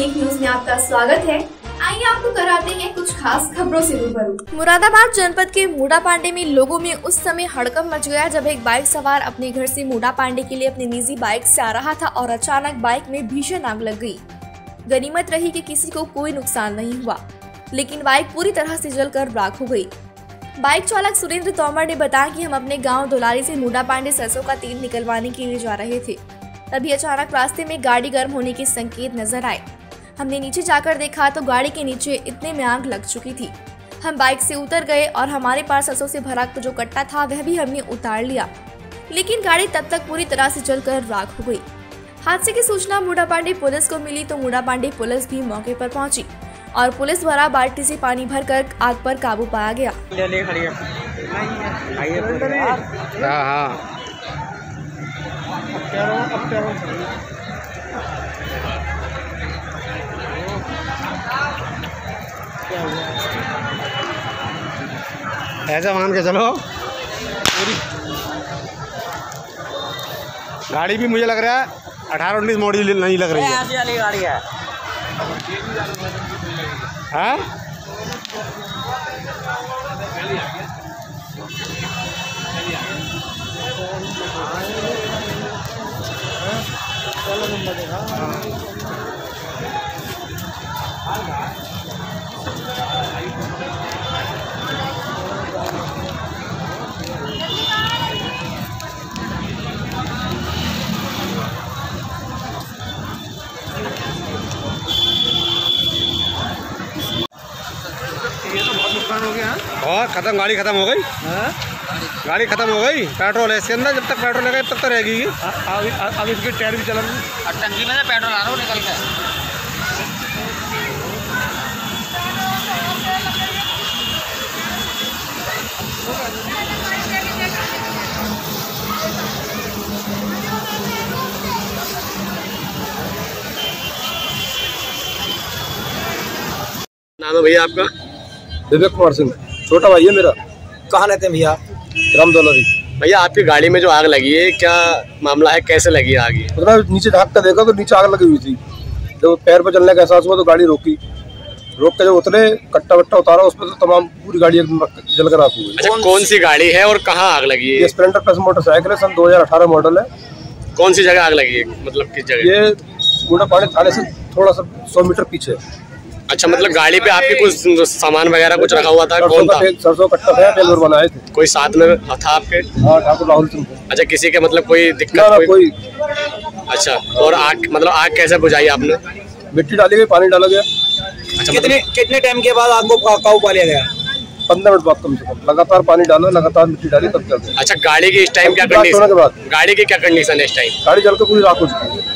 Week news में आपका स्वागत है। आइए आपको कराते हैं कुछ खास खबरों से रूबरू। मुरादाबाद जनपद के मूडा पांडे में लोगों में उस समय हड़कम मच गया जब एक बाइक सवार अपने घर से मूडा पांडे के लिए अपनी निजी बाइक से आ रहा था और अचानक बाइक में भीषण आग लग गई। गनीमत रही कि किसी को कोई नुकसान नहीं हुआ, लेकिन बाइक पूरी तरह से जलकर राख हो गई। बाइक चालक सुरेंद्र तोमर ने बताया कि हम अपने गाँव दुलारी से मूडा पांडे सरसों का तेल निकलवाने के लिए जा रहे थे। तभी अचानक रास्ते में गाड़ी गर्म होने के संकेत नज़र आए। हमने नीचे जाकर देखा तो गाड़ी के नीचे इतने में आग लग चुकी थी। हम बाइक से उतर गए और हमारे पास सरसों से भरा जो कट्टा था वह भी हमने उतार लिया। लेकिन गाड़ी तब तक पूरी तरह से जलकर राख हो गई। हादसे की सूचना मूडा पांडे पुलिस को मिली तो मूडा पांडे पुलिस भी मौके पर पहुँची और पुलिस द्वारा बाल्टी से पानी भरकर आग पर काबू पाया गया। ऐसा मान के चलो। पूरी। गाड़ी भी मुझे लग रहा है अठारह उन्नीस मॉडल नहीं लग रही है। वाली गाड़ी है? हाँ। और खत्म गाड़ी खत्म हो गई? गाड़ी खत्म हो गई? पेट्रोल है इसके अंदर जब तक पेट्रोल लगा तब तक रहेगी अब अब इसके टायर भी चला टंकी में ना पेट्रोल आ रहा निकल के। नाम है भैया आपका? विवेक कुमार सिंह। छोटा भाई है मेरा। कहाँ रहते हैं भैया राम दौलरी भैया आपकी गाड़ी में जो आग लगी है क्या मामला है? कैसे लगी आग ये? मतलब नीचे झाँक कर देखा तो नीचे आग लगी हुई थी। जब पैर पर चलने का एहसास हुआ तो गाड़ी रोकी। रोक के जब उतरे कट्टा वट्टा उतारा उसमें तो तमाम पूरी गाड़ी एकदम जलकर आग हुई। अच्छा कौन सी गाड़ी है और कहाँ आग लगी ये है स्प्लेंडर प्लस मोटरसाइकिल है सन 2018 मॉडल है। कौन सी जगह आग लगी है? मतलब किस जगह? ये बूढ़ा पानी थाने से थोड़ा सा सौ मीटर पीछे। अच्छा मतलब गाड़ी पे आपके कुछ सामान वगैरह कुछ रखा हुआ था? कौन था? सरसों कट्टा था तेल बनाए थे। कोई साथ में था आपके? हाँ ठाकुर राहुल सिंह अच्छा किसी के मतलब कोई दिक्कत ना कोई कोई। अच्छा और आग मतलब आग कैसे बुझाई आपने? मिट्टी डाली गई पानी डाला गया। अच्छा कितने मतलब कितने टाइम के बाद आपको का- काबू पा लिया गया? पंद्रह मिनट बाद कम से कम। लगातार पानी डाला लगातार मिट्टी डाली तब चलते। अच्छा गाड़ी की इस टाइम क्या कंडीशन गाड़ी की क्या कंडीशन है इस टाइम गाड़ी जल पूरी राख हो चुकी है।